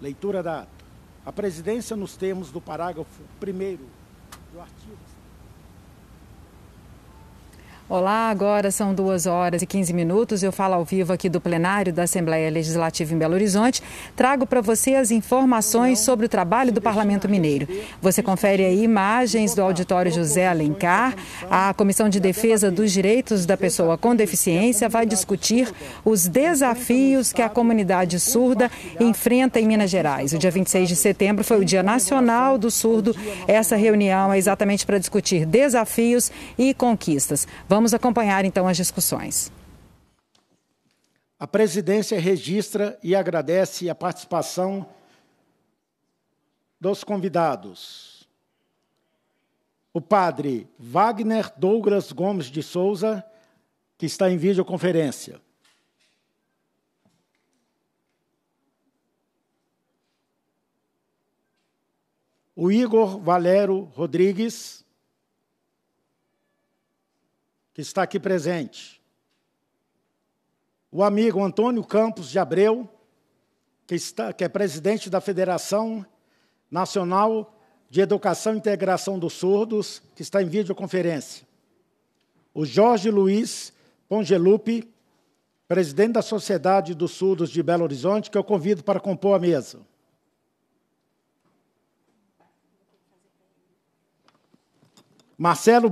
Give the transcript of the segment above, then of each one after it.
Leitura da ata. A presidência, nos termos do parágrafo 1 do artigo Olá, agora são duas horas e 15 minutos. Eu falo ao vivo aqui do plenário da Assembleia Legislativa em Belo Horizonte. Trago para você as informações sobre o trabalho do Parlamento Mineiro. Você confere aí imagens do auditório José Alencar. A Comissão de Defesa dos Direitos da Pessoa com Deficiência vai discutir os desafios que a comunidade surda enfrenta em Minas Gerais. O dia 26 de setembro foi o Dia Nacional do Surdo. Essa reunião é exatamente para discutir desafios e conquistas. Vamos Vamos acompanhar então as discussões. A presidência registra e agradece a participação dos convidados. O padre Wagner Douglas Gomes de Souza, que está em videoconferência. O Igor Valero Rodrigues, que está aqui presente. O amigo Antônio Campos de Abreu, que, está, que é presidente da Federação Nacional de Educação e Integração dos Surdos, que está em videoconferência. O Jorge Luiz Pongelupi, presidente da Sociedade dos Surdos de Belo Horizonte, que eu convido para compor a mesa. Marcelo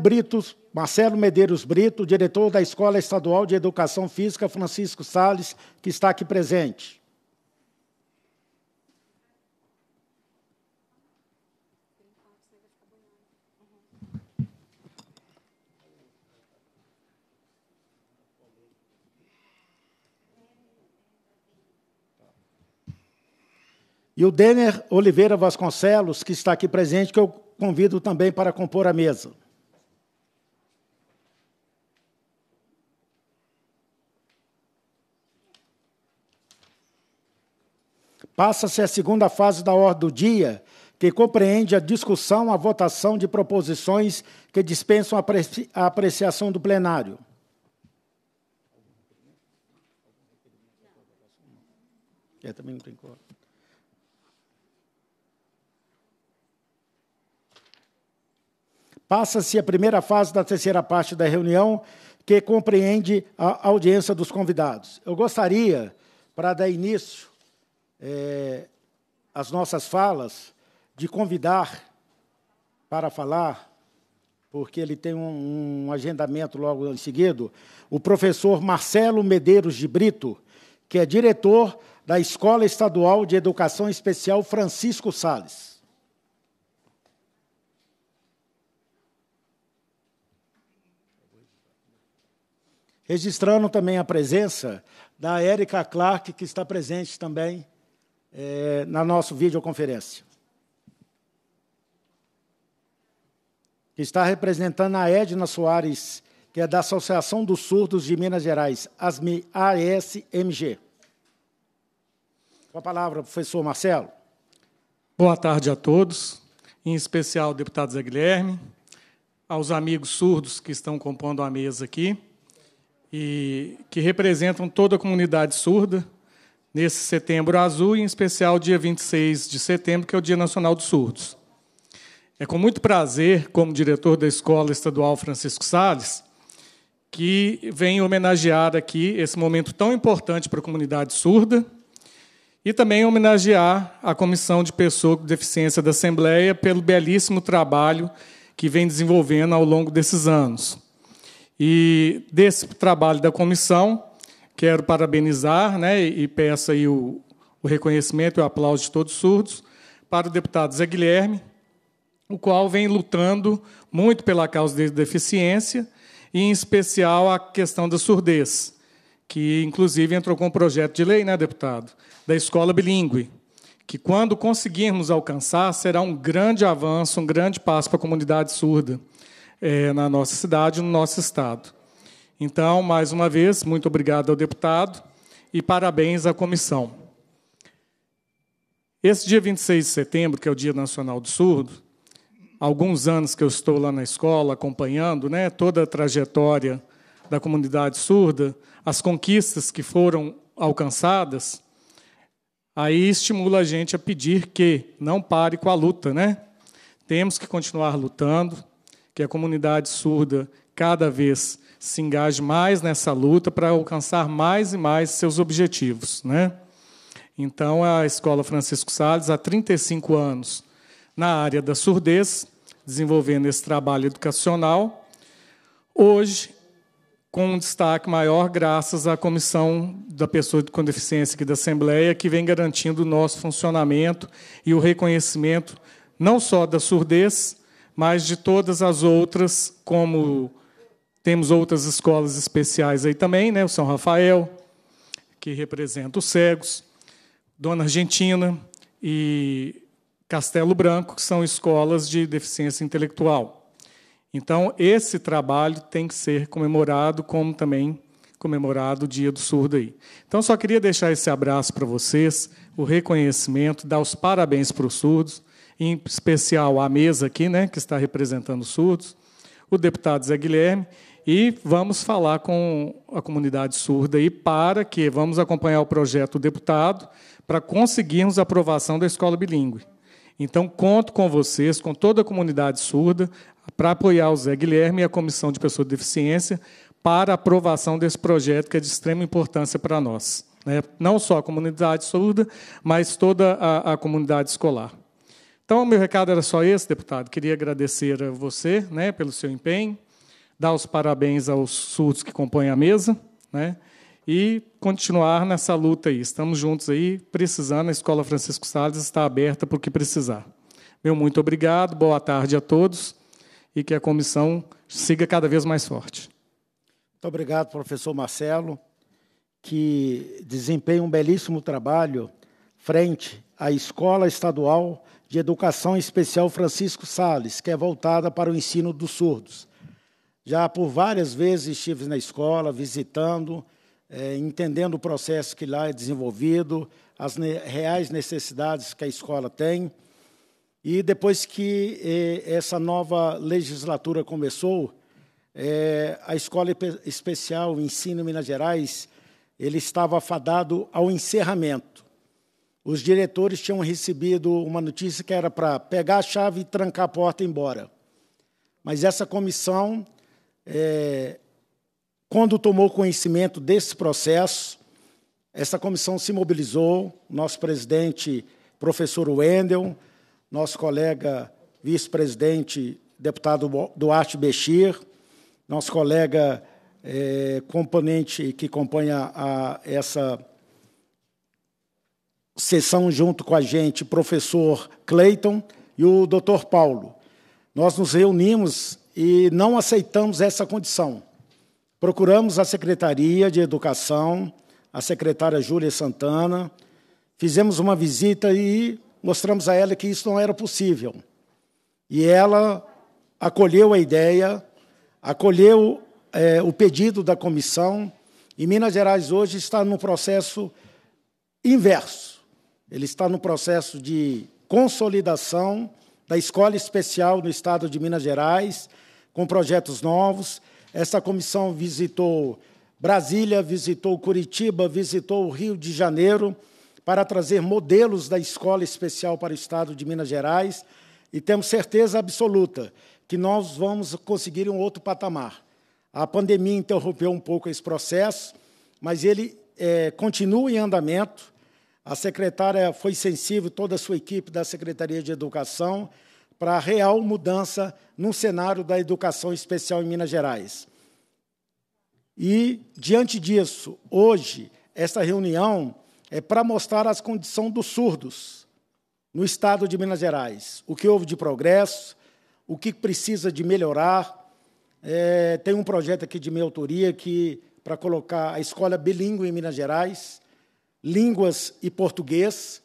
Marcelo Medeiros Brito, diretor da Escola Estadual de Educação Física Francisco Sales, que está aqui presente. E o Denner Oliveira Vasconcelos, que está aqui presente, que eu convido também para compor a mesa. Passa-se a segunda fase da ordem do dia, que compreende a discussão, a votação de proposições que dispensam a apreciação do plenário. É, também não tem cor. Passa-se a primeira fase da terceira parte da reunião, que compreende a audiência dos convidados. Eu gostaria, para dar início é, as nossas falas, de convidar para falar, porque ele tem um, um agendamento logo em seguida, o professor Marcelo Medeiros de Brito, que é diretor da Escola Estadual de Educação Especial Francisco Sales. Registrando também a presença da Érica Clark, que está presente também é, na nossa videoconferência. Que está representando a Edna Soares, que é da Associação dos Surdos de Minas Gerais, ASMG. Com a palavra, professor Marcelo. Boa tarde a todos, em especial ao deputado Zé Guilherme, aos amigos surdos que estão compondo a mesa aqui e que representam toda a comunidade surda nesse setembro azul, em especial dia 26 de setembro, que é o Dia Nacional dos Surdos. É com muito prazer, como diretor da Escola Estadual Francisco Sales, que venho homenagear aqui esse momento tão importante para a comunidade surda e também homenagear a Comissão de Pessoa com Deficiência da Assembleia pelo belíssimo trabalho que vem desenvolvendo ao longo desses anos. E desse trabalho da comissão, Quero parabenizar né, e peço aí o, o reconhecimento e o aplauso de todos os surdos para o deputado Zé Guilherme, o qual vem lutando muito pela causa da deficiência e, em especial, a questão da surdez, que, inclusive, entrou com um projeto de lei, né, deputado, da escola bilíngue, que, quando conseguirmos alcançar, será um grande avanço, um grande passo para a comunidade surda é, na nossa cidade no nosso Estado. Então, mais uma vez, muito obrigado ao deputado e parabéns à comissão. Esse dia 26 de setembro, que é o Dia Nacional do Surdo, alguns anos que eu estou lá na escola acompanhando né, toda a trajetória da comunidade surda, as conquistas que foram alcançadas, aí estimula a gente a pedir que não pare com a luta, né? Temos que continuar lutando, que a comunidade surda cada vez se engaje mais nessa luta para alcançar mais e mais seus objetivos, né? Então, a Escola Francisco Sales, há 35 anos, na área da surdez, desenvolvendo esse trabalho educacional. Hoje, com um destaque maior graças à comissão da pessoa com deficiência aqui da Assembleia, que vem garantindo o nosso funcionamento e o reconhecimento não só da surdez, mas de todas as outras, como temos outras escolas especiais aí também, né? o São Rafael, que representa os cegos, Dona Argentina e Castelo Branco, que são escolas de deficiência intelectual. Então, esse trabalho tem que ser comemorado, como também comemorado o Dia do Surdo aí. Então, só queria deixar esse abraço para vocês, o reconhecimento, dar os parabéns para os surdos, em especial à mesa aqui, né, que está representando os surdos, o deputado Zé Guilherme, e vamos falar com a comunidade surda aí para que vamos acompanhar o projeto do deputado para conseguirmos a aprovação da escola bilíngue. Então, conto com vocês, com toda a comunidade surda, para apoiar o Zé Guilherme e a Comissão de Pessoas de Deficiência para a aprovação desse projeto que é de extrema importância para nós. Né? Não só a comunidade surda, mas toda a, a comunidade escolar. Então, meu recado era só esse, deputado. Queria agradecer a você né, pelo seu empenho, dar os parabéns aos surdos que compõem a mesa, né, e continuar nessa luta aí. Estamos juntos aí, precisando. A Escola Francisco Salles está aberta para o que precisar. Meu muito obrigado, boa tarde a todos e que a comissão siga cada vez mais forte. Muito obrigado, professor Marcelo, que desempenha um belíssimo trabalho frente à Escola Estadual de Educação Especial Francisco Sales, que é voltada para o ensino dos surdos. Já por várias vezes estive na escola, visitando, é, entendendo o processo que lá é desenvolvido, as ne reais necessidades que a escola tem. E depois que eh, essa nova legislatura começou, eh, a Escola Especial Ensino Minas Gerais ele estava fadado ao encerramento os diretores tinham recebido uma notícia que era para pegar a chave e trancar a porta e ir embora. Mas essa comissão, é, quando tomou conhecimento desse processo, essa comissão se mobilizou, nosso presidente, professor Wendel, nosso colega vice-presidente, deputado Duarte Bechir, nosso colega é, componente que acompanha a, essa sessão junto com a gente professor Cleiton e o doutor Paulo. Nós nos reunimos e não aceitamos essa condição. Procuramos a Secretaria de Educação, a secretária Júlia Santana, fizemos uma visita e mostramos a ela que isso não era possível. E ela acolheu a ideia, acolheu é, o pedido da comissão, e Minas Gerais hoje está no processo inverso ele está no processo de consolidação da escola especial no estado de Minas Gerais, com projetos novos. Essa comissão visitou Brasília, visitou Curitiba, visitou o Rio de Janeiro, para trazer modelos da escola especial para o estado de Minas Gerais, e temos certeza absoluta que nós vamos conseguir um outro patamar. A pandemia interrompeu um pouco esse processo, mas ele é, continua em andamento a secretária foi sensível, toda a sua equipe da Secretaria de Educação, para a real mudança no cenário da educação especial em Minas Gerais. E, diante disso, hoje, essa reunião é para mostrar as condições dos surdos no estado de Minas Gerais, o que houve de progresso, o que precisa de melhorar. É, tem um projeto aqui de minha autoria que para colocar a escola bilíngue em Minas Gerais línguas e português.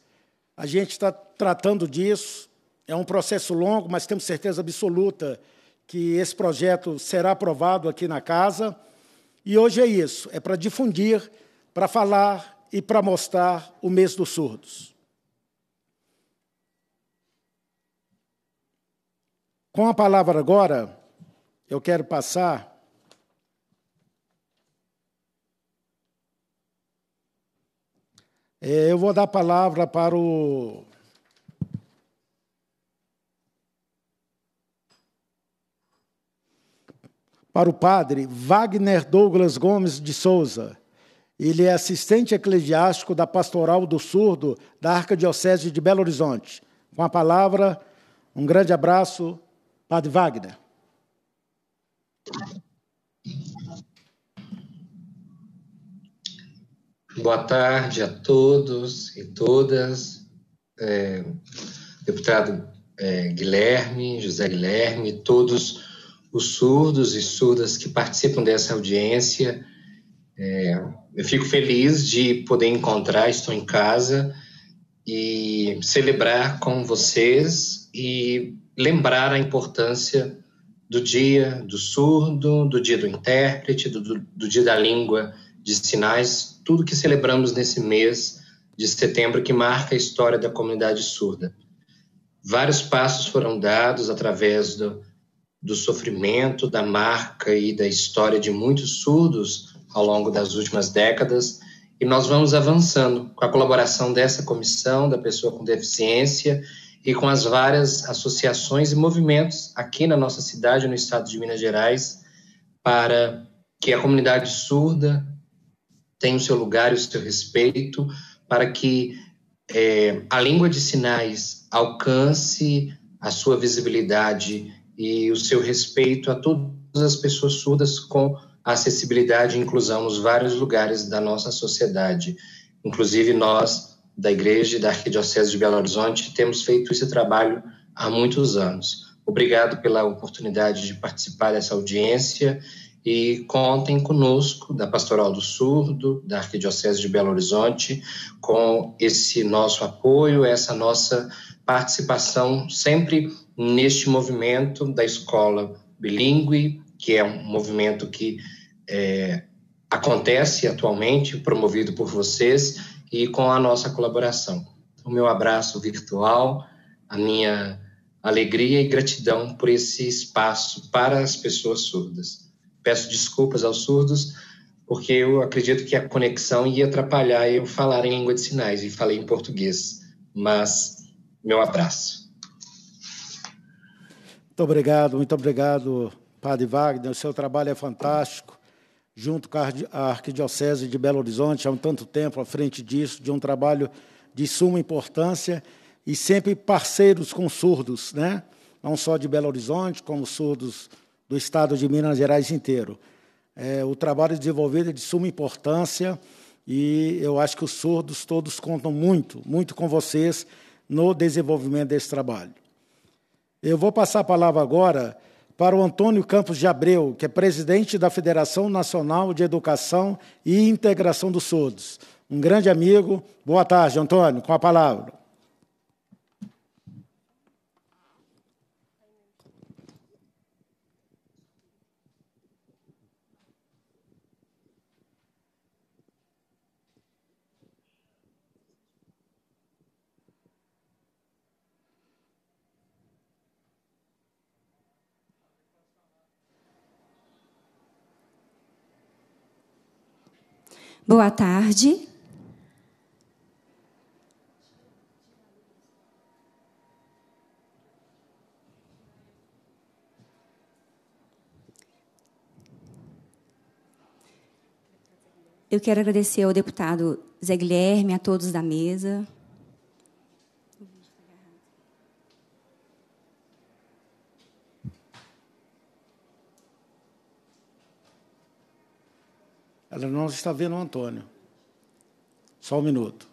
A gente está tratando disso. É um processo longo, mas temos certeza absoluta que esse projeto será aprovado aqui na casa. E hoje é isso: é para difundir, para falar e para mostrar o mês dos surdos. Com a palavra agora, eu quero passar eu vou dar a palavra para o para o padre Wagner Douglas Gomes de Souza. Ele é assistente eclesiástico da Pastoral do Surdo da Arquidiocese de Belo Horizonte. Com a palavra, um grande abraço, Padre Wagner. Boa tarde a todos e todas. É, deputado é, Guilherme, José Guilherme, todos os surdos e surdas que participam dessa audiência. É, eu fico feliz de poder encontrar, estou em casa e celebrar com vocês e lembrar a importância do dia do surdo, do dia do intérprete, do, do, do dia da língua de sinais, tudo que celebramos nesse mês de setembro que marca a história da comunidade surda. Vários passos foram dados através do, do sofrimento, da marca e da história de muitos surdos ao longo das últimas décadas, e nós vamos avançando com a colaboração dessa comissão da pessoa com deficiência e com as várias associações e movimentos aqui na nossa cidade, no estado de Minas Gerais, para que a comunidade surda tenha o seu lugar e o seu respeito, para que é, a língua de sinais alcance a sua visibilidade e o seu respeito a todas as pessoas surdas com acessibilidade e inclusão nos vários lugares da nossa sociedade. Inclusive, nós, da Igreja e da Arquidiocese de Belo Horizonte, temos feito esse trabalho há muitos anos. Obrigado pela oportunidade de participar dessa audiência e contem conosco, da Pastoral do Surdo, da Arquidiocese de Belo Horizonte, com esse nosso apoio, essa nossa participação sempre neste movimento da escola bilíngue, que é um movimento que é, acontece atualmente, promovido por vocês e com a nossa colaboração. O meu abraço virtual, a minha alegria e gratidão por esse espaço para as pessoas surdas. Peço desculpas aos surdos, porque eu acredito que a conexão ia atrapalhar eu falar em língua de sinais e falei em português. Mas meu abraço. Muito obrigado, muito obrigado, Padre Wagner. O seu trabalho é fantástico, junto com a Arquidiocese de Belo Horizonte, há um tanto tempo à frente disso, de um trabalho de suma importância e sempre parceiros com surdos, né? não só de Belo Horizonte, como surdos do estado de Minas Gerais inteiro. É, o trabalho desenvolvido é de suma importância e eu acho que os surdos todos contam muito, muito com vocês no desenvolvimento desse trabalho. Eu vou passar a palavra agora para o Antônio Campos de Abreu, que é presidente da Federação Nacional de Educação e Integração dos Surdos. Um grande amigo. Boa tarde, Antônio, com a palavra. Boa tarde. Eu quero agradecer ao deputado Zé Guilherme, a todos da mesa. Ela não está vendo o Antônio. Só um minuto.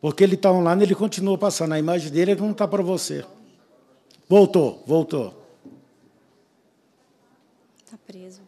Porque ele está online, ele continua passando. A imagem dele ele não está para você. Voltou, voltou. Está preso.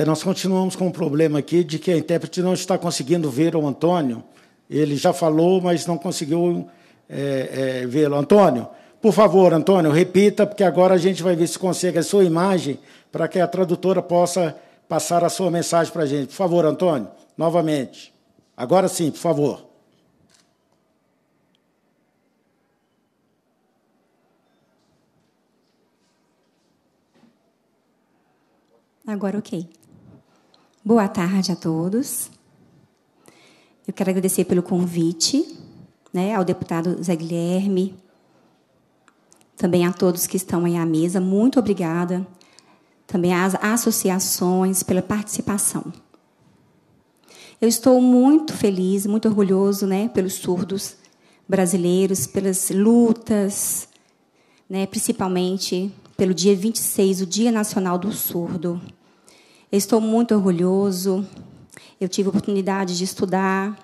É, nós continuamos com um problema aqui de que a intérprete não está conseguindo ver o Antônio. Ele já falou, mas não conseguiu é, é, vê-lo. Antônio, por favor, Antônio, repita, porque agora a gente vai ver se consegue a sua imagem para que a tradutora possa passar a sua mensagem para a gente. Por favor, Antônio, novamente. Agora sim, por favor. Agora, ok. Boa tarde a todos. Eu quero agradecer pelo convite, né, ao deputado Zé Guilherme, também a todos que estão aí à mesa. Muito obrigada. Também às associações pela participação. Eu estou muito feliz, muito orgulhoso, né, pelos surdos brasileiros, pelas lutas, né, principalmente pelo dia 26, o Dia Nacional do Surdo. Estou muito orgulhoso. Eu tive a oportunidade de estudar.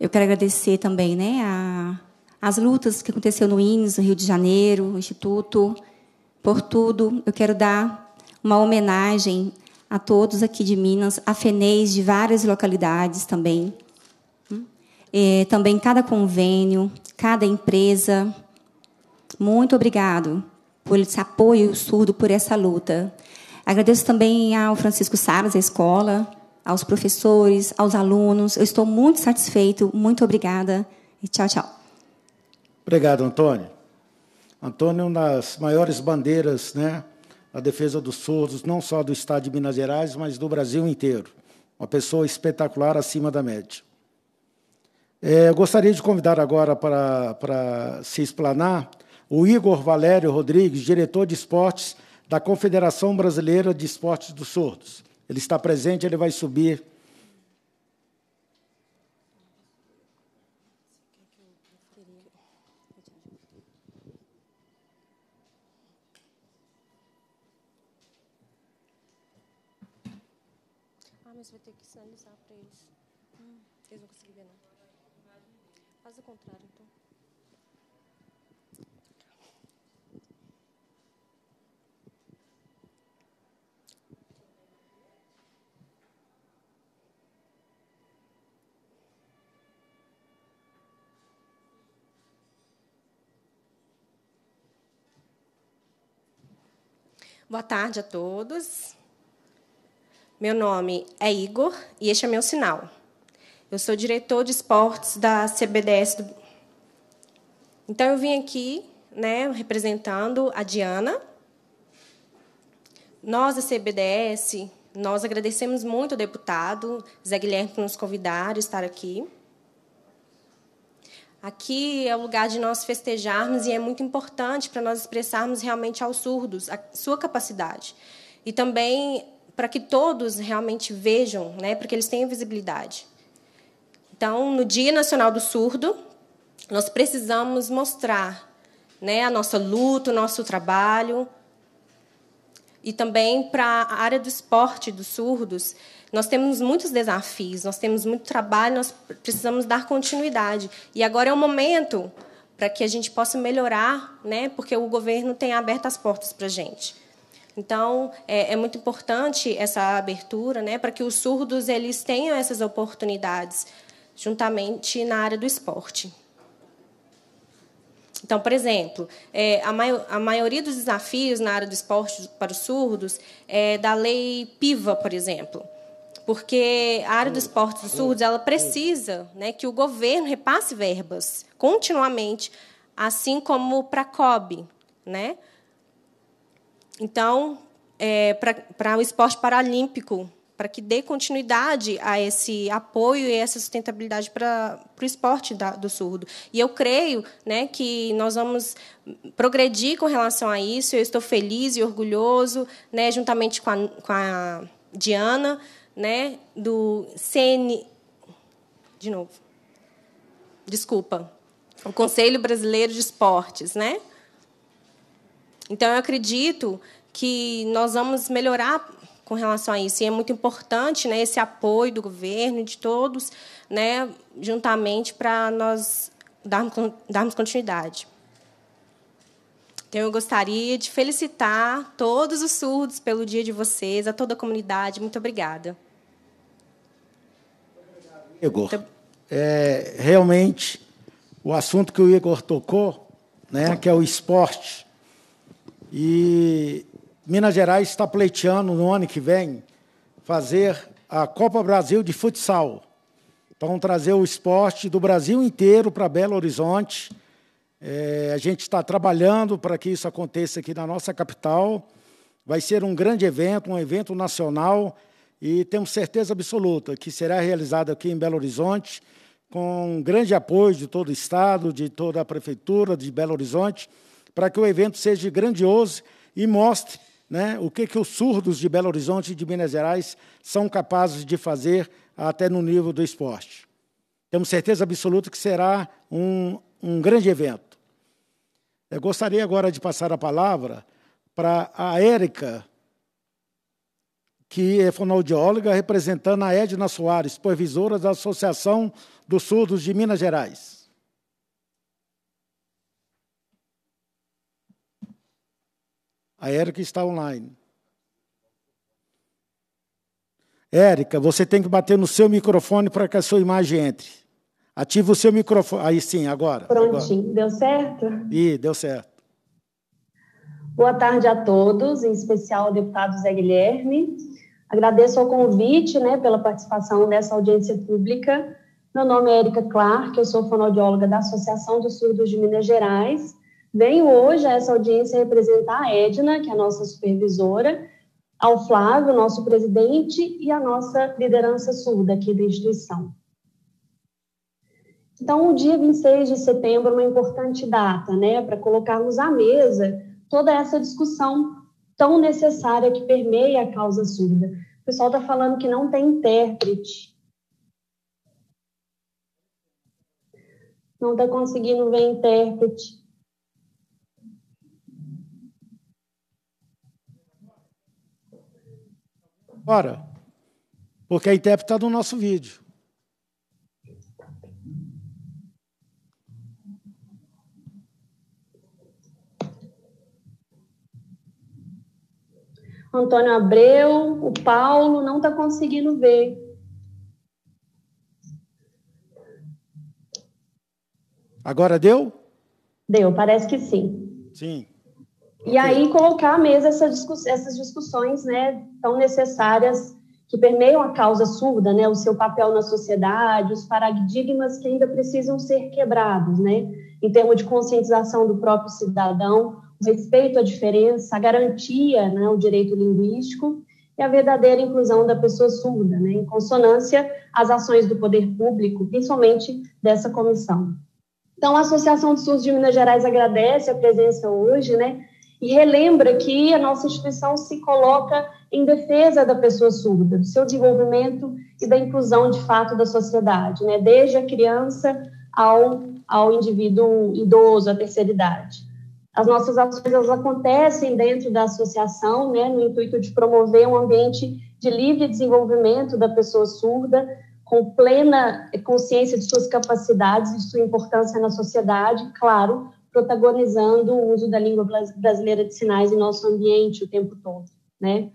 Eu quero agradecer também, né, a, as lutas que aconteceu no INES, no Rio de Janeiro, no Instituto, por tudo. Eu quero dar uma homenagem a todos aqui de Minas, a FENEIS de várias localidades também. E, também cada convênio, cada empresa. Muito obrigado por esse apoio surdo, por essa luta. Agradeço também ao Francisco Saras, a escola, aos professores, aos alunos. Eu estou muito satisfeito. Muito obrigada e tchau, tchau. Obrigado, Antônio. Antônio é uma das maiores bandeiras né, na defesa dos surdos, não só do Estado de Minas Gerais, mas do Brasil inteiro. Uma pessoa espetacular, acima da média. É, gostaria de convidar agora para, para se explanar o Igor Valério Rodrigues, diretor de esportes da Confederação Brasileira de Esportes dos Surdos. Ele está presente, ele vai subir. Ah, mas vai ter que sinalizar para eles. Hum, eles não conseguem ver, não. Faz o contrário, então. Boa tarde a todos. Meu nome é Igor e este é meu sinal. Eu sou diretor de esportes da CBDS. Do... Então, eu vim aqui né, representando a Diana. Nós, da CBDS, nós agradecemos muito ao deputado Zé Guilherme por nos convidar a estar aqui. Aqui é o lugar de nós festejarmos e é muito importante para nós expressarmos realmente aos surdos a sua capacidade. E também para que todos realmente vejam, né, para que eles tenham visibilidade. Então, no Dia Nacional do Surdo, nós precisamos mostrar né, a nossa luta, o nosso trabalho. E também para a área do esporte dos surdos, nós temos muitos desafios, nós temos muito trabalho, nós precisamos dar continuidade. E agora é o momento para que a gente possa melhorar, né? porque o governo tem aberto as portas para a gente. Então, é, é, muito importante essa abertura né? para que os surdos eles tenham essas oportunidades, juntamente na área do esporte. Então, por exemplo, é, a, a, maioria dos desafios na área do esporte para os surdos é da lei PIVA, por exemplo porque a área do esporte dos surdos ela precisa né, que o governo repasse verbas continuamente, assim como para a COB. Né? Então, é, para o esporte paralímpico, para que dê continuidade a esse apoio e essa sustentabilidade para, para o esporte da, do surdo. E eu creio né, que nós vamos progredir com relação a isso. Eu estou feliz e orgulhoso, né, juntamente com a, com a Diana, né, do CN. De novo. Desculpa. O Conselho Brasileiro de Esportes, né? Então, eu acredito que nós vamos melhorar com relação a isso. E é muito importante né, esse apoio do governo de todos, né, juntamente, para nós darmos, darmos continuidade. Então, eu gostaria de felicitar todos os surdos pelo dia de vocês, a toda a comunidade. Muito obrigada. Igor, é, realmente, o assunto que o Igor tocou, né, que é o esporte, e Minas Gerais está pleiteando, no ano que vem, fazer a Copa Brasil de Futsal. Vão trazer o esporte do Brasil inteiro para Belo Horizonte. É, a gente está trabalhando para que isso aconteça aqui na nossa capital. Vai ser um grande evento, um evento nacional, e temos certeza absoluta que será realizado aqui em Belo Horizonte, com grande apoio de todo o Estado, de toda a Prefeitura de Belo Horizonte, para que o evento seja grandioso e mostre né, o que, que os surdos de Belo Horizonte e de Minas Gerais são capazes de fazer até no nível do esporte. Temos certeza absoluta que será um, um grande evento. Eu gostaria agora de passar a palavra para a Érica, que é fonoaudióloga, representando a Edna Soares, supervisora da Associação dos Surdos de Minas Gerais. A Érica está online. Érica, você tem que bater no seu microfone para que a sua imagem entre. Ativa o seu microfone. Aí sim, agora. Prontinho. Agora. Deu certo? Ih, deu certo. Boa tarde a todos, em especial ao deputado Zé Guilherme. Agradeço o convite né, pela participação nessa audiência pública. Meu nome é Erika Clark, eu sou fonoaudióloga da Associação dos Surdos de Minas Gerais Venho hoje a essa audiência representar a Edna, que é a nossa supervisora, ao Flávio, nosso presidente, e a nossa liderança surda aqui da instituição. Então, o dia 26 de setembro é uma importante data, né, para colocarmos à mesa toda essa discussão tão necessária que permeia a causa surda. O pessoal está falando que não tem intérprete. Não está conseguindo ver intérprete. Ora, porque a intérprete está no nosso vídeo. Antônio Abreu, o Paulo não está conseguindo ver. Agora deu? Deu, parece que sim. Sim. E aí colocar à mesa discuss essas discussões né, tão necessárias que permeiam a causa surda, né, o seu papel na sociedade, os paradigmas que ainda precisam ser quebrados, né, em termos de conscientização do próprio cidadão, respeito à diferença, a garantia, né, o direito linguístico e a verdadeira inclusão da pessoa surda, né, em consonância às ações do poder público, principalmente dessa comissão. Então, a Associação de Surdos de Minas Gerais agradece a presença hoje, né, e relembra que a nossa instituição se coloca em defesa da pessoa surda, do seu desenvolvimento e da inclusão de fato da sociedade, né? desde a criança ao, ao indivíduo idoso, à terceira idade. As nossas ações elas acontecem dentro da associação, né, no intuito de promover um ambiente de livre desenvolvimento da pessoa surda, com plena consciência de suas capacidades e sua importância na sociedade, claro, protagonizando o uso da língua brasileira de sinais em nosso ambiente o tempo todo, né?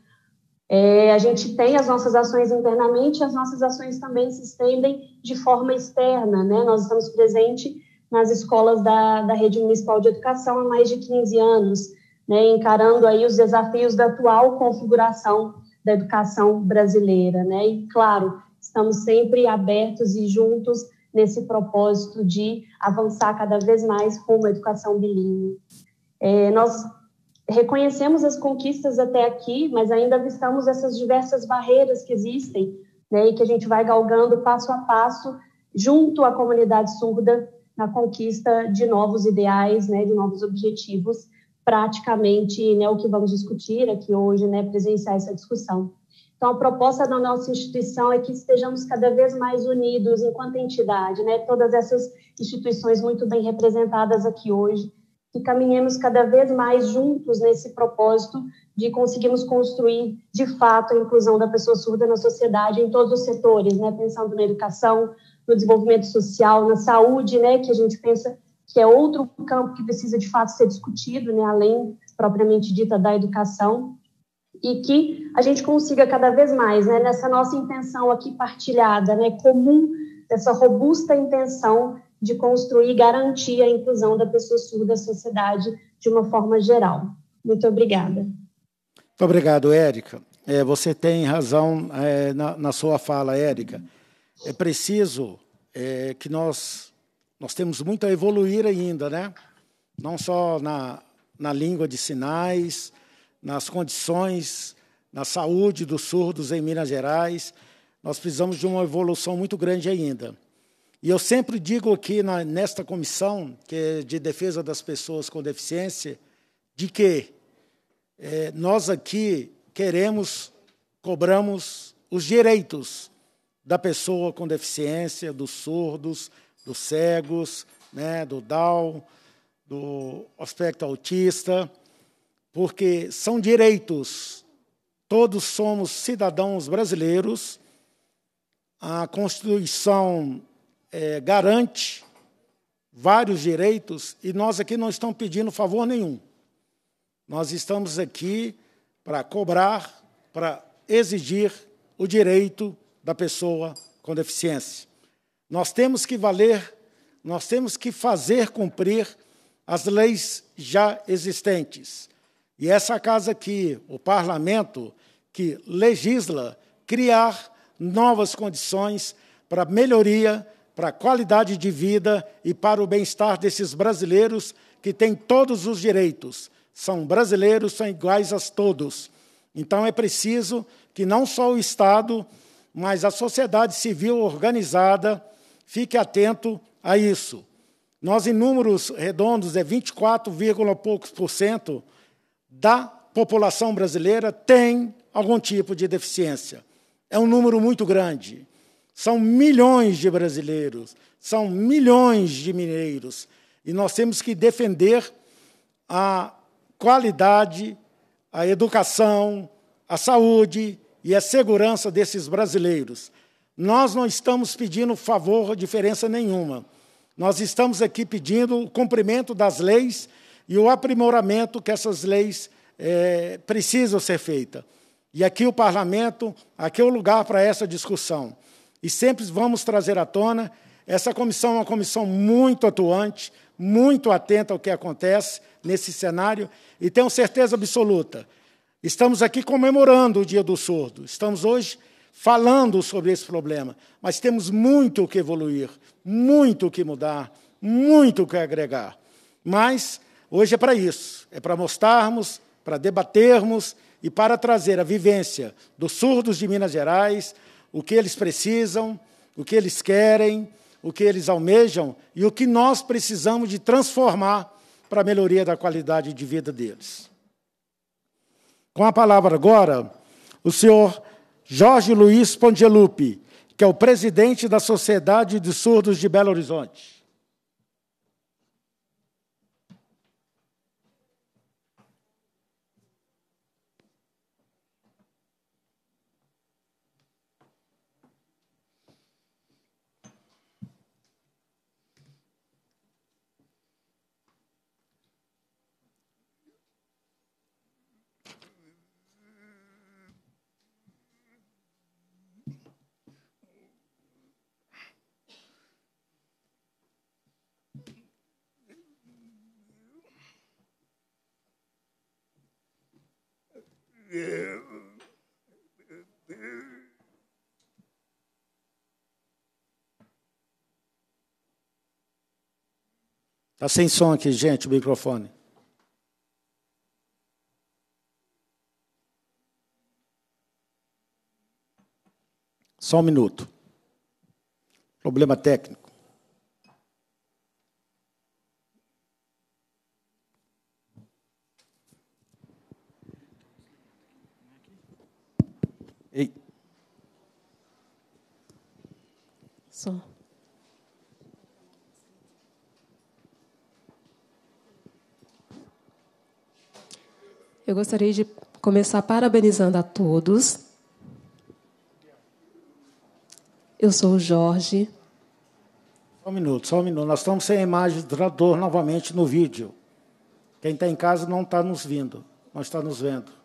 É, a gente tem as nossas ações internamente, as nossas ações também se estendem de forma externa, né? Nós estamos presentes nas escolas da, da rede municipal de educação há mais de 15 anos, né? Encarando aí os desafios da atual configuração da educação brasileira, né? E claro, estamos sempre abertos e juntos nesse propósito de avançar cada vez mais com a educação bilíngue. É, nós reconhecemos as conquistas até aqui, mas ainda avistamos essas diversas barreiras que existem, né, e que a gente vai galgando passo a passo junto à comunidade surda na conquista de novos ideais, né, de novos objetivos, praticamente, né, o que vamos discutir aqui hoje, né, presenciar essa discussão. Então, a proposta da nossa instituição é que estejamos cada vez mais unidos enquanto entidade, né? Todas essas instituições muito bem representadas aqui hoje, que caminhemos cada vez mais juntos nesse propósito de conseguirmos construir, de fato, a inclusão da pessoa surda na sociedade em todos os setores, né? Pensando na educação, no desenvolvimento social, na saúde, né? Que a gente pensa que é outro campo que precisa, de fato, ser discutido, né? Além propriamente dita da educação e que a gente consiga cada vez mais, né, nessa nossa intenção aqui partilhada, né, comum, essa robusta intenção de construir e garantir a inclusão da pessoa surda da sociedade de uma forma geral. Muito obrigada. Muito obrigado, Érica. é, você tem razão é, na, na, sua fala, Érica. É preciso é, que nós nós temos muito a evoluir ainda, né? Não só na, na língua de sinais, nas condições, na saúde dos surdos em Minas Gerais. Nós precisamos de uma evolução muito grande ainda. E eu sempre digo aqui na, nesta comissão, que é de defesa das pessoas com deficiência, de que é, nós aqui queremos, cobramos os direitos da pessoa com deficiência, dos surdos, dos cegos, né, do Down, do aspecto autista, porque são direitos. Todos somos cidadãos brasileiros. A Constituição é, garante vários direitos e nós aqui não estamos pedindo favor nenhum. Nós estamos aqui para cobrar, para exigir o direito da pessoa com deficiência. Nós temos que valer, nós temos que fazer cumprir as leis já existentes. E essa casa aqui, o parlamento, que legisla, criar novas condições para melhoria, para a qualidade de vida e para o bem-estar desses brasileiros que têm todos os direitos. São brasileiros, são iguais a todos. Então é preciso que não só o Estado, mas a sociedade civil organizada Fique atento a isso. Nós, em números redondos, é 24, poucos por cento da população brasileira tem algum tipo de deficiência. É um número muito grande. São milhões de brasileiros, são milhões de mineiros. E nós temos que defender a qualidade, a educação, a saúde e a segurança desses brasileiros. Nós não estamos pedindo favor, diferença nenhuma. Nós estamos aqui pedindo o cumprimento das leis e o aprimoramento que essas leis é, precisam ser feitas. E aqui o parlamento, aqui é o lugar para essa discussão. E sempre vamos trazer à tona. Essa comissão é uma comissão muito atuante, muito atenta ao que acontece nesse cenário, e tenho certeza absoluta. Estamos aqui comemorando o Dia do Surdo. Estamos hoje falando sobre esse problema, mas temos muito o que evoluir, muito o que mudar, muito o que agregar. Mas hoje é para isso, é para mostrarmos, para debatermos e para trazer a vivência dos surdos de Minas Gerais, o que eles precisam, o que eles querem, o que eles almejam e o que nós precisamos de transformar para a melhoria da qualidade de vida deles. Com a palavra agora, o senhor Jorge Luiz Pongelupi, que é o presidente da Sociedade de Surdos de Belo Horizonte. Está sem som aqui, gente, o microfone. Só um minuto. Problema técnico. Ei. Som. Eu gostaria de começar parabenizando a todos. Eu sou o Jorge. Só um minuto, só um minuto. Nós estamos sem a imagem do tradutor novamente no vídeo. Quem está em casa não está nos vindo, mas está nos vendo.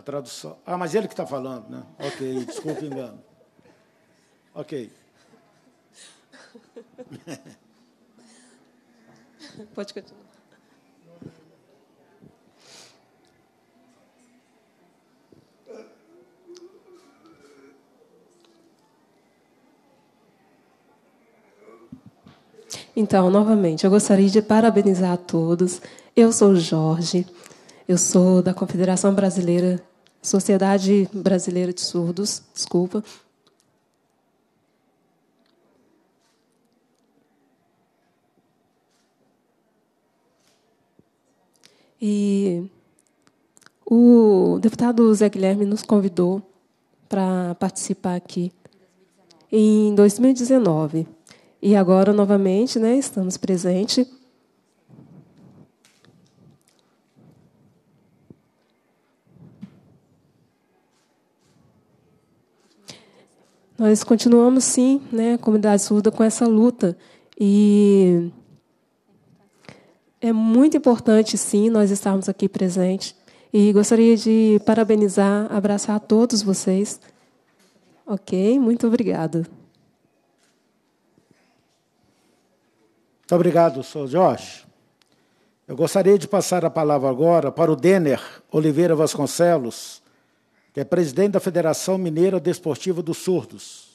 A tradução. Ah, mas ele que está falando, né? Ok, desculpe engano. Ok. Pode continuar. Então, novamente, eu gostaria de parabenizar a todos. Eu sou Jorge, eu sou da Confederação Brasileira Sociedade Brasileira de Surdos, desculpa. E o deputado Zé Guilherme nos convidou para participar aqui em 2019. E agora, novamente, né, estamos presentes. Nós continuamos, sim, né, comunidade surda, com essa luta. E é muito importante, sim, nós estarmos aqui presentes. E gostaria de parabenizar, abraçar a todos vocês. Ok? Muito obrigada. Muito obrigado, Sr. Jorge. Eu gostaria de passar a palavra agora para o Denner Oliveira Vasconcelos, que é presidente da Federação Mineira Desportiva dos Surdos.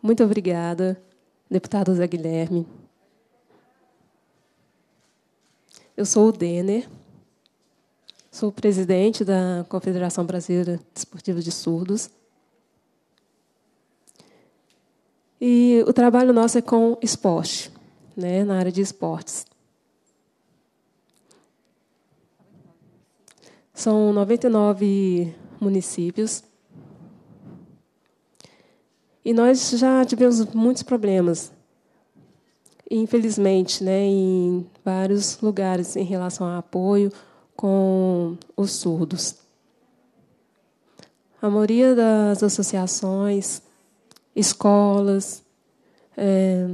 Muito obrigada, deputado Zé Guilherme. Eu sou o Denner, sou presidente da Confederação Brasileira Desportiva de Surdos. E o trabalho nosso é com esporte, né, na área de esportes. São 99 municípios e nós já tivemos muitos problemas, infelizmente, né, em vários lugares em relação a apoio com os surdos. A maioria das associações, escolas, é,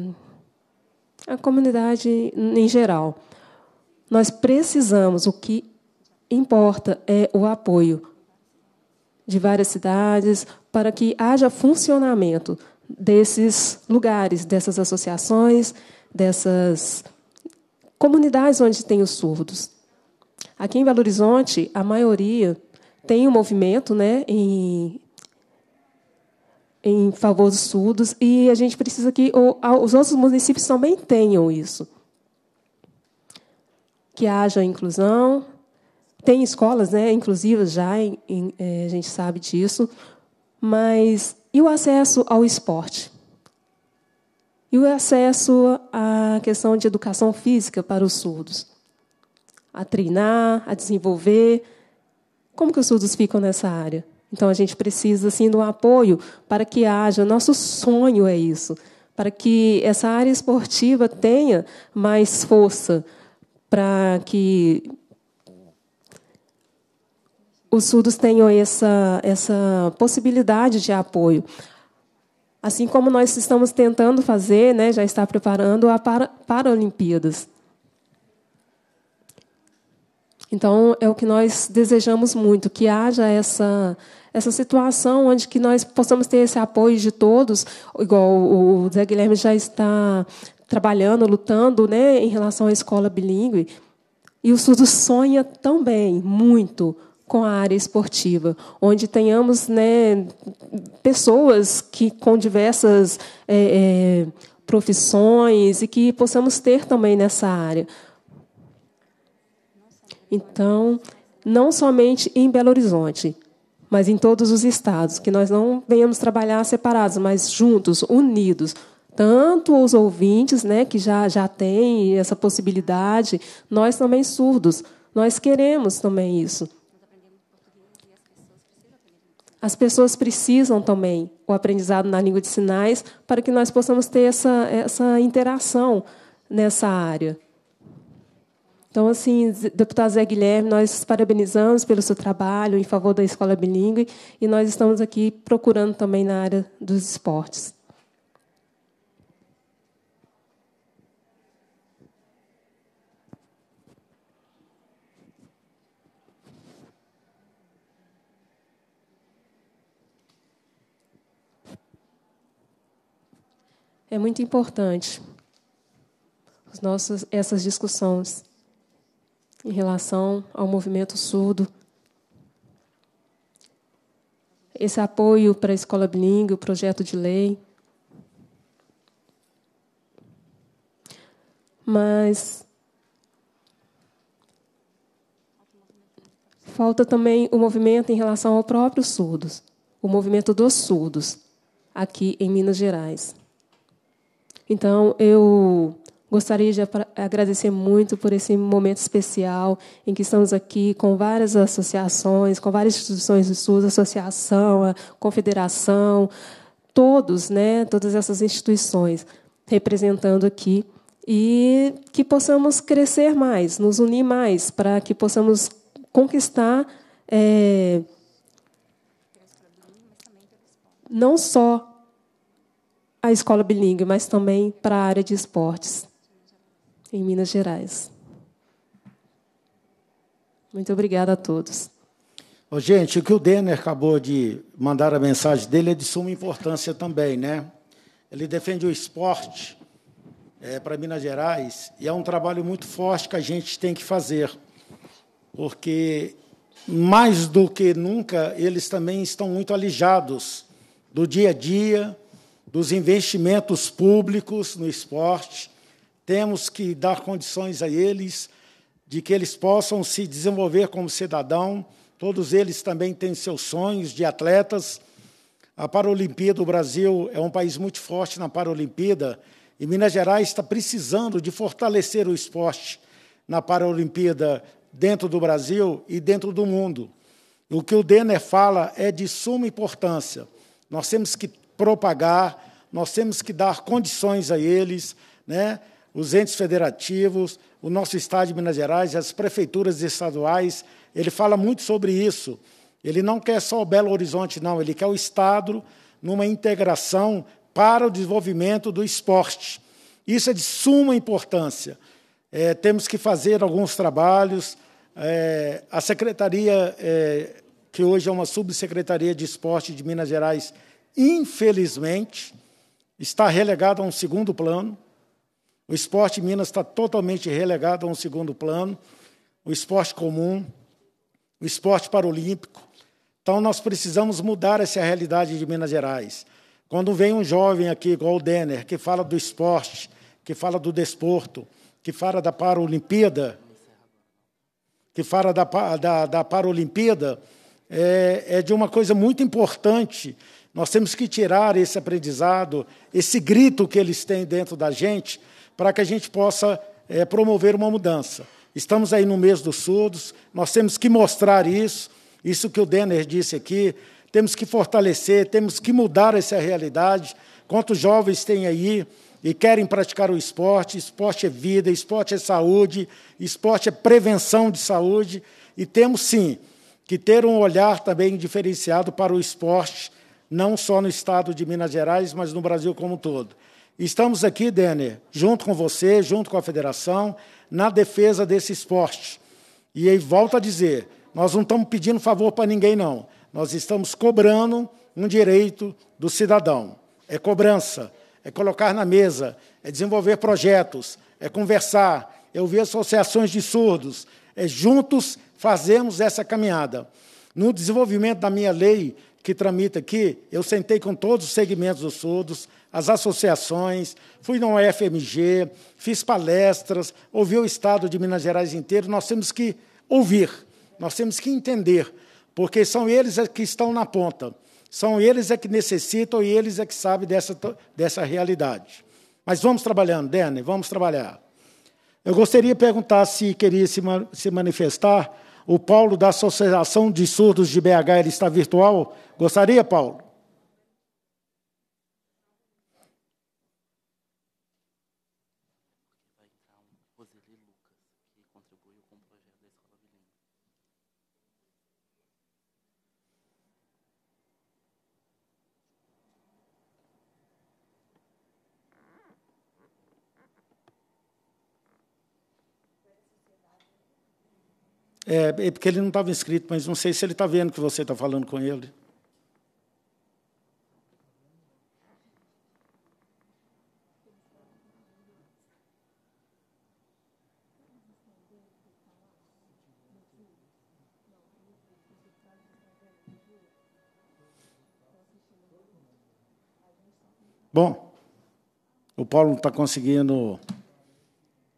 a comunidade em geral, nós precisamos, o que importa é o apoio de várias cidades, para que haja funcionamento desses lugares, dessas associações, dessas comunidades onde tem os surdos. Aqui em Belo Horizonte, a maioria tem um movimento né, em, em favor dos surdos, e a gente precisa que os outros municípios também tenham isso. Que haja inclusão, tem escolas né, inclusivas já, em, em, é, a gente sabe disso, mas e o acesso ao esporte? E o acesso à questão de educação física para os surdos? A treinar, a desenvolver. Como que os surdos ficam nessa área? Então a gente precisa assim do apoio para que haja. Nosso sonho é isso, para que essa área esportiva tenha mais força, para que os surdos tenham essa, essa possibilidade de apoio. Assim como nós estamos tentando fazer, né, já está preparando a para, Paralimpíadas. Então, é o que nós desejamos muito, que haja essa, essa situação onde que nós possamos ter esse apoio de todos, igual o Zé Guilherme já está trabalhando, lutando né, em relação à escola bilíngue. E o surdo sonha também muito com a área esportiva, onde tenhamos né, pessoas que com diversas é, é, profissões e que possamos ter também nessa área. Então, não somente em Belo Horizonte, mas em todos os estados, que nós não venhamos trabalhar separados, mas juntos, unidos, tanto os ouvintes, né, que já já têm essa possibilidade, nós também surdos, nós queremos também isso. As pessoas precisam também o aprendizado na língua de sinais para que nós possamos ter essa, essa interação nessa área. Então, assim, deputado Zé Guilherme, nós parabenizamos pelo seu trabalho em favor da escola bilíngue e nós estamos aqui procurando também na área dos esportes. é muito importante essas discussões em relação ao movimento surdo. Esse apoio para a escola bilíngue, o projeto de lei. Mas falta também o movimento em relação ao próprio surdos, o movimento dos surdos, aqui em Minas Gerais. Então, eu Gostaria de agradecer muito por esse momento especial em que estamos aqui com várias associações, com várias instituições de SUS, associação, a confederação, todos, né, todas essas instituições representando aqui e que possamos crescer mais, nos unir mais, para que possamos conquistar é, não só a escola bilíngue, mas também para a área de esportes em Minas Gerais. Muito obrigada a todos. Ô, gente, o que o Denner acabou de mandar a mensagem dele é de suma importância também, né? Ele defende o esporte é, para Minas Gerais e é um trabalho muito forte que a gente tem que fazer, porque mais do que nunca eles também estão muito alijados do dia a dia, dos investimentos públicos no esporte temos que dar condições a eles de que eles possam se desenvolver como cidadão. Todos eles também têm seus sonhos de atletas. A Paralimpíada do Brasil é um país muito forte na Paralimpíada e Minas Gerais está precisando de fortalecer o esporte na Paralimpíada dentro do Brasil e dentro do mundo. O que o Denner fala é de suma importância. Nós temos que propagar, nós temos que dar condições a eles, né? Os entes federativos, o nosso Estado de Minas Gerais, as prefeituras estaduais. Ele fala muito sobre isso. Ele não quer só o Belo Horizonte, não, ele quer o Estado numa integração para o desenvolvimento do esporte. Isso é de suma importância. É, temos que fazer alguns trabalhos. É, a secretaria, é, que hoje é uma subsecretaria de esporte de Minas Gerais, infelizmente, está relegada a um segundo plano. O esporte em Minas está totalmente relegado a um segundo plano, o esporte comum, o esporte paralímpico. Então, nós precisamos mudar essa realidade de Minas Gerais. Quando vem um jovem aqui, igual o Denner, que fala do esporte, que fala do desporto, que fala da Paralimpíada, que fala da, da, da Paralimpíada, é, é de uma coisa muito importante. Nós temos que tirar esse aprendizado, esse grito que eles têm dentro da gente, para que a gente possa é, promover uma mudança. Estamos aí no mês dos surdos, nós temos que mostrar isso, isso que o Denner disse aqui, temos que fortalecer, temos que mudar essa realidade. Quantos jovens têm aí e querem praticar o esporte? Esporte é vida, esporte é saúde, esporte é prevenção de saúde, e temos sim que ter um olhar também diferenciado para o esporte, não só no estado de Minas Gerais, mas no Brasil como um todo. Estamos aqui, Denner, junto com você, junto com a federação, na defesa desse esporte. E aí volto a dizer, nós não estamos pedindo favor para ninguém, não. Nós estamos cobrando um direito do cidadão. É cobrança, é colocar na mesa, é desenvolver projetos, é conversar, é ouvir associações de surdos, é juntos fazermos essa caminhada. No desenvolvimento da minha lei, que tramita aqui, eu sentei com todos os segmentos dos surdos, as associações, fui no UFMG, fiz palestras, ouvi o Estado de Minas Gerais inteiro. Nós temos que ouvir, nós temos que entender, porque são eles é que estão na ponta, são eles é que necessitam e eles é que sabem dessa, dessa realidade. Mas vamos trabalhando, Dene, vamos trabalhar. Eu gostaria de perguntar se queria se, se manifestar. O Paulo, da Associação de Surdos de BH, ele está virtual. Gostaria, Paulo? É, é, porque ele não estava inscrito, mas não sei se ele está vendo que você está falando com ele. Bom, o Paulo não está conseguindo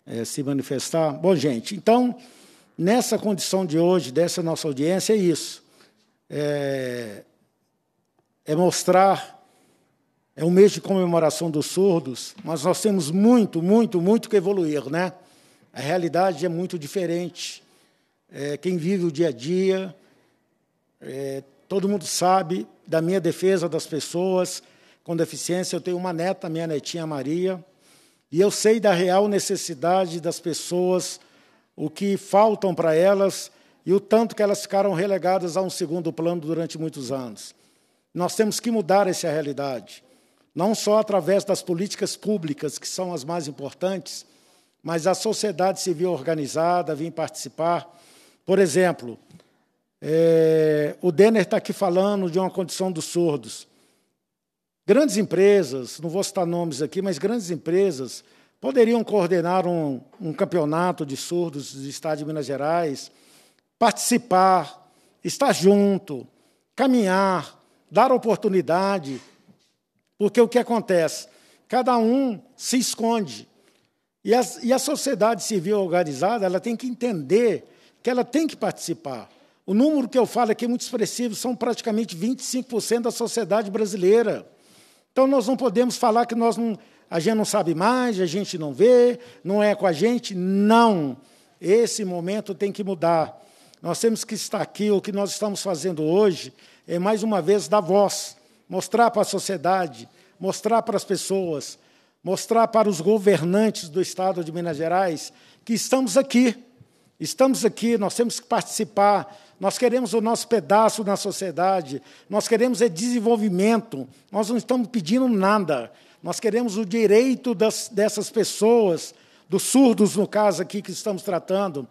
é, se manifestar. Bom, gente, então nessa condição de hoje, dessa nossa audiência, é isso. É, é mostrar. É um mês de comemoração dos surdos, mas nós temos muito, muito, muito que evoluir, né? A realidade é muito diferente. É, quem vive o dia a dia, é, todo mundo sabe da minha defesa das pessoas com deficiência. Eu tenho uma neta, minha netinha Maria, e eu sei da real necessidade das pessoas, o que faltam para elas e o tanto que elas ficaram relegadas a um segundo plano durante muitos anos. Nós temos que mudar essa realidade, não só através das políticas públicas, que são as mais importantes, mas a sociedade civil organizada vir participar. Por exemplo, é, o Denner está aqui falando de uma condição dos surdos. Grandes empresas, não vou citar nomes aqui, mas grandes empresas poderiam coordenar um, um campeonato de surdos do Estado de Minas Gerais, participar, estar junto, caminhar, dar oportunidade, porque o que acontece? Cada um se esconde. E a, e a sociedade civil organizada ela tem que entender que ela tem que participar. O número que eu falo aqui é muito expressivo, são praticamente 25% da sociedade brasileira. Então, nós não podemos falar que nós não, a gente não sabe mais, a gente não vê, não é com a gente. Não. Esse momento tem que mudar. Nós temos que estar aqui, o que nós estamos fazendo hoje é, mais uma vez, dar voz, mostrar para a sociedade, mostrar para as pessoas, mostrar para os governantes do Estado de Minas Gerais que estamos aqui. Estamos aqui, nós temos que participar, nós queremos o nosso pedaço na sociedade, nós queremos é desenvolvimento, nós não estamos pedindo nada, nós queremos o direito das, dessas pessoas, dos surdos, no caso aqui que estamos tratando,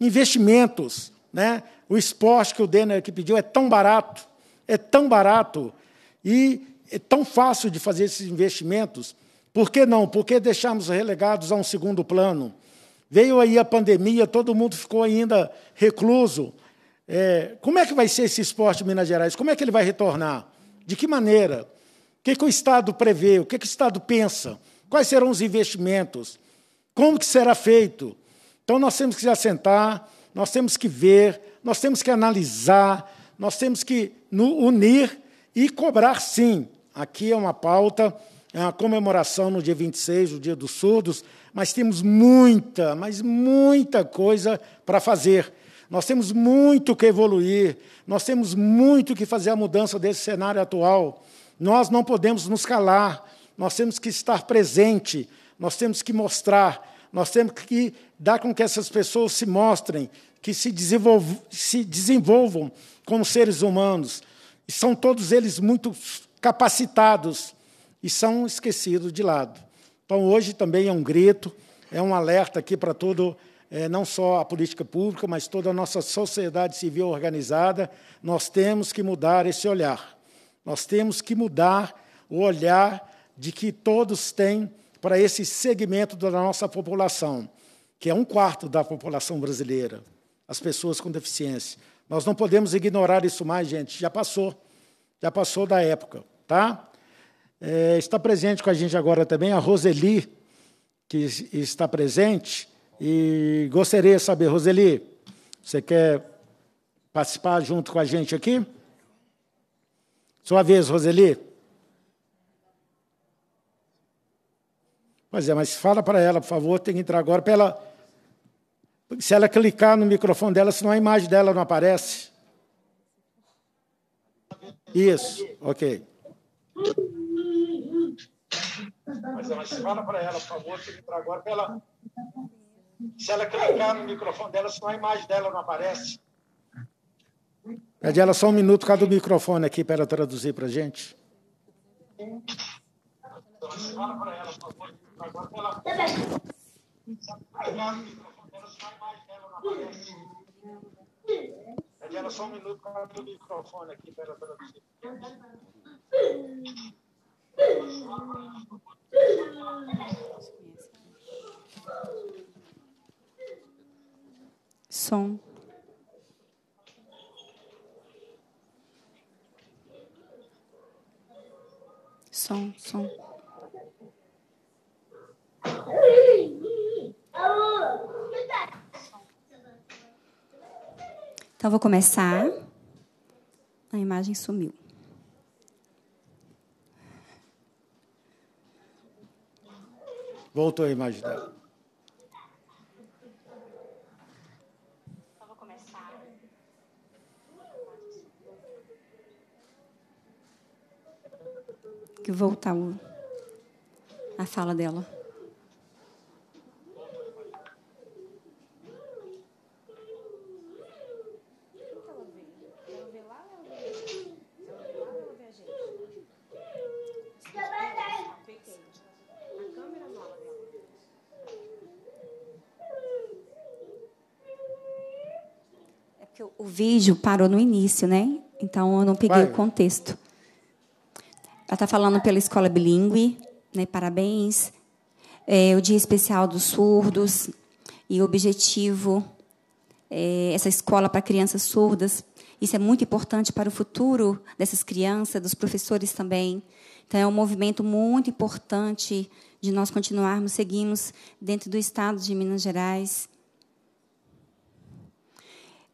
investimentos. Né? O esporte que o Denner aqui pediu é tão barato, é tão barato e é tão fácil de fazer esses investimentos. Por que não? Por que deixarmos relegados a um segundo plano? Veio aí a pandemia, todo mundo ficou ainda recluso. É, como é que vai ser esse esporte em Minas Gerais? Como é que ele vai retornar? De que maneira? O que, que o Estado prevê? O que, que o Estado pensa? Quais serão os investimentos? Como que será feito? Então, nós temos que se assentar, nós temos que ver, nós temos que analisar, nós temos que unir e cobrar, sim. Aqui é uma pauta, é uma comemoração no dia 26, o Dia dos Surdos, mas temos muita, mas muita coisa para fazer. Nós temos muito que evoluir, nós temos muito que fazer a mudança desse cenário atual. Nós não podemos nos calar, nós temos que estar presente, nós temos que mostrar, nós temos que dar com que essas pessoas se mostrem, que se desenvolvam, se desenvolvam como seres humanos. E são todos eles muito capacitados e são esquecidos de lado. Então, hoje também é um grito, é um alerta aqui para todo é, não só a política pública, mas toda a nossa sociedade civil organizada, nós temos que mudar esse olhar. Nós temos que mudar o olhar de que todos têm para esse segmento da nossa população, que é um quarto da população brasileira, as pessoas com deficiência. Nós não podemos ignorar isso mais, gente, já passou, já passou da época. Tá? É, está presente com a gente agora também a Roseli, que está presente, e gostaria de saber, Roseli, você quer participar junto com a gente aqui? Sua vez, Roseli. Pois é, mas fala para ela, por favor, tem que entrar agora ela. Se ela clicar no microfone dela, senão a imagem dela não aparece. Isso, ok. Mas, é, mas fala para ela, por favor, tem que entrar agora ela. Se ela clicar no microfone dela, senão a imagem dela não aparece. Pede ela só um minuto cada microfone aqui para ela traduzir para a gente. Fala para ela, por favor. Agora ela. Pede ela só um minuto cada microfone aqui para ela traduzir. Som. som, som. Então, vou começar. A imagem sumiu. Voltou a imagem dela. Que voltar o, a fala dela. É porque o vídeo parou no início, né? Então eu não peguei Vai. o contexto. Ela está falando pela escola bilíngue, né? Parabéns. É, o Dia Especial dos Surdos e o objetivo é, essa escola para crianças surdas. Isso é muito importante para o futuro dessas crianças, dos professores também. Então é um movimento muito importante de nós continuarmos, seguimos dentro do estado de Minas Gerais.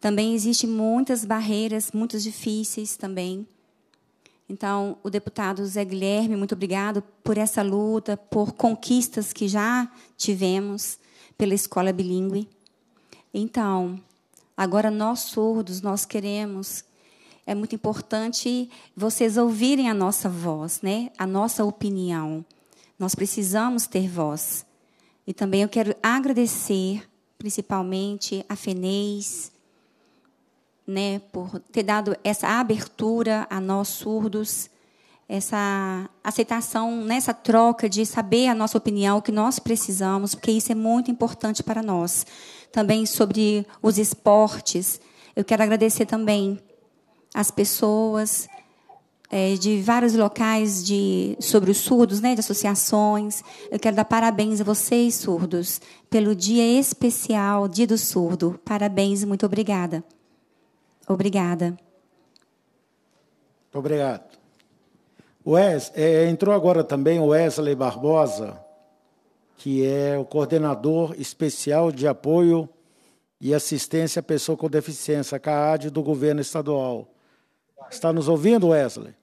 Também existem muitas barreiras, muito difíceis também então, o deputado Zé Guilherme, muito obrigado por essa luta, por conquistas que já tivemos pela escola bilíngue. Então, agora nós surdos, nós queremos é muito importante vocês ouvirem a nossa voz, né? A nossa opinião. Nós precisamos ter voz. E também eu quero agradecer principalmente a FENEIS, né, por ter dado essa abertura a nós surdos, essa aceitação nessa troca de saber a nossa opinião, o que nós precisamos, porque isso é muito importante para nós. Também sobre os esportes, eu quero agradecer também as pessoas é, de vários locais de sobre os surdos, né, de associações. Eu quero dar parabéns a vocês surdos pelo dia especial, Dia do Surdo. Parabéns, muito obrigada. Obrigada. Obrigado. Wes, é, entrou agora também o Wesley Barbosa, que é o coordenador especial de apoio e assistência à pessoa com deficiência, CAAD, do governo estadual. Está nos ouvindo, Wesley?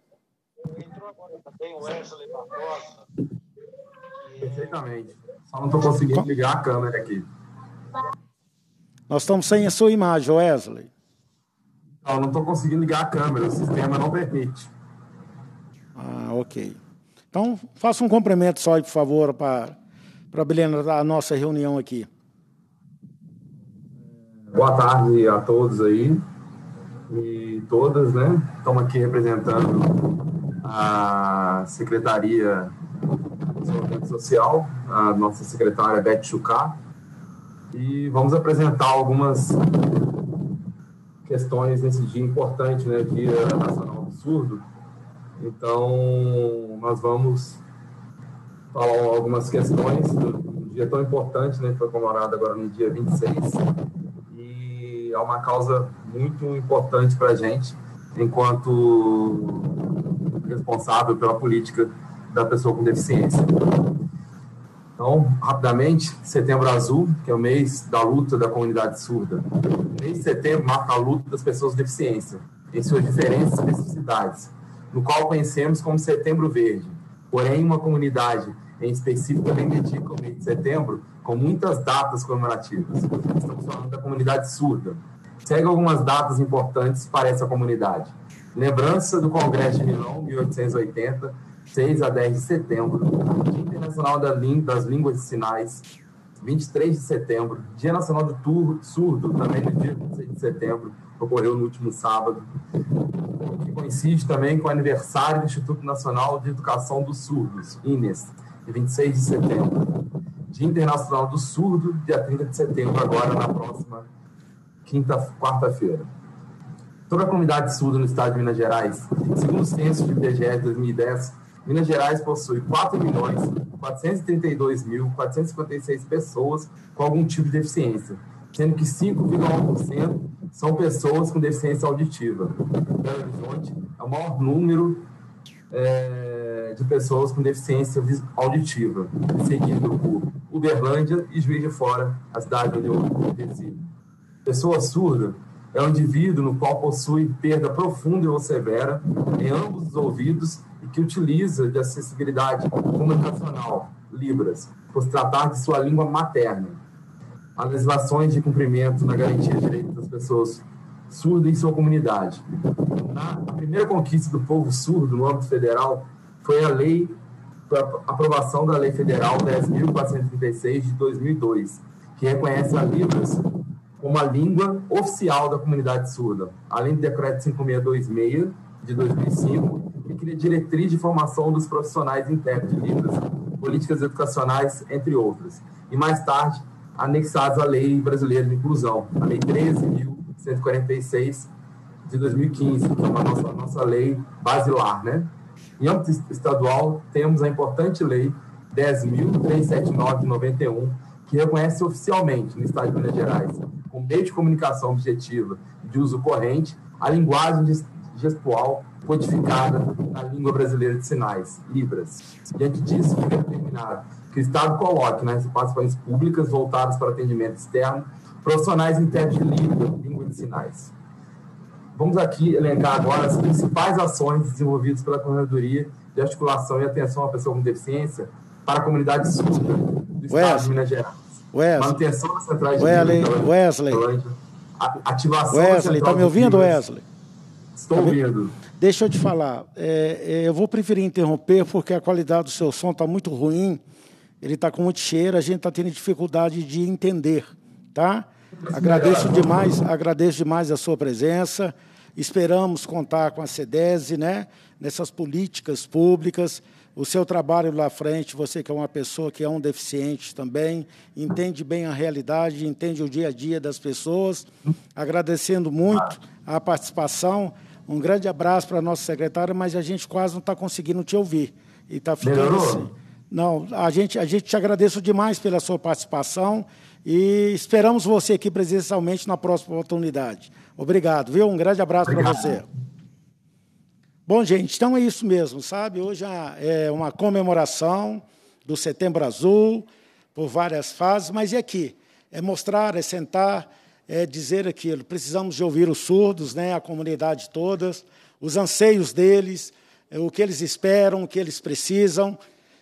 Entrou agora também o Wesley Barbosa. Perfeitamente. Só não estou conseguindo ligar a câmera aqui. Nós estamos sem a sua imagem, Wesley. Não, não estou conseguindo ligar a câmera, o sistema não permite. Ah, ok. Então, faça um cumprimento só, por favor, para a nossa reunião aqui. Boa tarde a todos aí e todas, né? Estamos aqui representando a Secretaria de Desenvolvimento Social, a nossa secretária Beth Chucá, e vamos apresentar algumas questões nesse dia importante, né, Dia Nacional do Surdo. Então, nós vamos falar algumas questões do dia tão importante, né, que foi comemorado agora no dia 26, e é uma causa muito importante para a gente, enquanto responsável pela política da pessoa com deficiência. Então, rapidamente, Setembro Azul, que é o mês da luta da comunidade surda. Mês de setembro marca a luta das pessoas com deficiência, em suas diferentes necessidades, no qual conhecemos como Setembro Verde. Porém, uma comunidade em específico também dedica o mês de setembro com muitas datas comemorativas. Estamos falando da comunidade surda. Segue algumas datas importantes para essa comunidade. Lembrança do Congresso de Milão, 1880, 6 a 10 de setembro, Dia Internacional das Línguas de Sinais, 23 de setembro, Dia Nacional do Tur Surdo, também no dia 26 de setembro, ocorreu no último sábado, que coincide também com o aniversário do Instituto Nacional de Educação dos Surdos, INES, de 26 de setembro. Dia Internacional do Surdo, dia 30 de setembro, agora na próxima quinta, quarta-feira. Toda a comunidade surda no estado de Minas Gerais, segundo o censo de IBGE de 2010, Minas Gerais possui 4.432.456 pessoas com algum tipo de deficiência, sendo que 5,1% são pessoas com deficiência auditiva. Belo Horizonte é o maior número é, de pessoas com deficiência auditiva, seguido por Uberlândia e Juiz de Fora, a cidade onde eu resido. Pessoa surda é um indivíduo no qual possui perda profunda ou severa em ambos os ouvidos que utiliza de acessibilidade comunicacional, Libras, por se tratar de sua língua materna. Há legislações de cumprimento na garantia de direitos das pessoas surdas em sua comunidade. A primeira conquista do povo surdo no âmbito federal foi a lei, a aprovação da Lei Federal 10.436 de 2002, que reconhece a Libras como a língua oficial da comunidade surda, além do decreto 5626 de 2005, que cria diretriz de formação dos profissionais intérpretes de Libras, políticas educacionais, entre outras. E mais tarde, anexados à Lei Brasileira de Inclusão, a Lei 13.146 de 2015, que é uma nossa, nossa lei basilar, né? Em âmbito estadual, temos a importante Lei 10.379 de 91, que reconhece oficialmente no Estado de Minas Gerais com meio de comunicação objetiva de uso corrente, a linguagem gestual codificada na língua brasileira de sinais, Libras. Diante disso, fica determinado que o Estado coloque nas participações públicas voltadas para atendimento externo profissionais intérpretes de língua, língua de sinais. Vamos aqui elencar agora as principais ações desenvolvidas pela Corredoria de Articulação e Atenção à Pessoa com Deficiência para a comunidade surda do Estado de Minas Gerais. Wesley. Manutenção das centrais Wesley. de Wesley. Ativação Wesley, está me ouvindo, Wesley? Estou ouvindo. Deixa eu te falar. É, é, eu vou preferir interromper porque a qualidade do seu som está muito ruim. Ele está com muito cheiro, a gente está tendo dificuldade de entender, tá? Agradeço demais, agradeço demais a sua presença. Esperamos contar com a CEDESE, né? Nessas políticas públicas o seu trabalho lá à frente, você que é uma pessoa que é um deficiente também, entende bem a realidade, entende o dia a dia das pessoas. Agradecendo muito a participação. Um grande abraço para a nossa secretária, mas a gente quase não está conseguindo te ouvir. E está ficando assim. Não, a gente, a gente te agradeço demais pela sua participação e esperamos você aqui presencialmente na próxima oportunidade. Obrigado, viu? Um grande abraço para você. Bom, gente, então é isso mesmo, sabe? Hoje é uma comemoração do Setembro Azul, por várias fases, mas e aqui? É mostrar, é sentar, é dizer aquilo. Precisamos de ouvir os surdos, né, a comunidade toda, os anseios deles, é, o que eles esperam, o que eles precisam.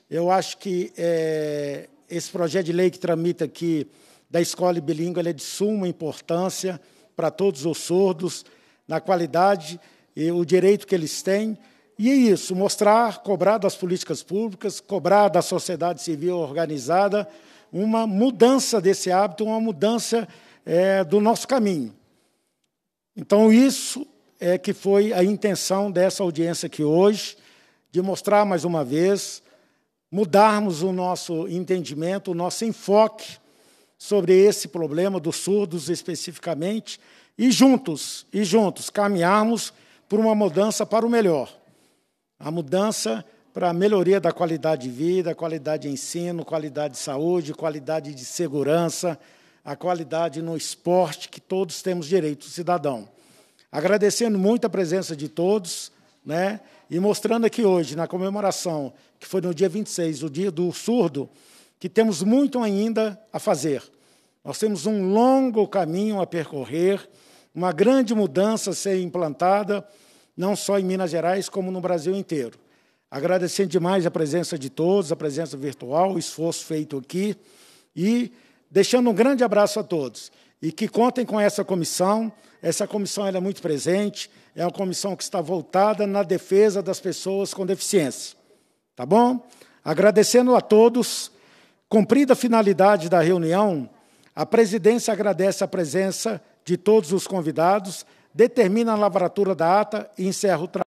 Eu acho que é, esse projeto de lei que tramita aqui da escola bilíngue é de suma importância para todos os surdos, na qualidade e o direito que eles têm. E é isso, mostrar, cobrar das políticas públicas, cobrar da sociedade civil organizada uma mudança desse hábito, uma mudança é, do nosso caminho. Então, isso é que foi a intenção dessa audiência aqui hoje, de mostrar mais uma vez, mudarmos o nosso entendimento, o nosso enfoque sobre esse problema dos surdos especificamente, e juntos, e juntos, caminharmos por uma mudança para o melhor. A mudança para a melhoria da qualidade de vida, qualidade de ensino, qualidade de saúde, qualidade de segurança, a qualidade no esporte que todos temos direito, cidadão. Agradecendo muito a presença de todos, né? E mostrando aqui hoje, na comemoração, que foi no dia 26, o dia do surdo, que temos muito ainda a fazer. Nós temos um longo caminho a percorrer, uma grande mudança a ser implantada, não só em Minas Gerais, como no Brasil inteiro. Agradecendo demais a presença de todos, a presença virtual, o esforço feito aqui, e deixando um grande abraço a todos. E que contem com essa comissão. Essa comissão é muito presente, é uma comissão que está voltada na defesa das pessoas com deficiência. Tá bom? Agradecendo a todos, cumprida a finalidade da reunião, a presidência agradece a presença de todos os convidados, determina a lavratura da ata e encerra o trabalho.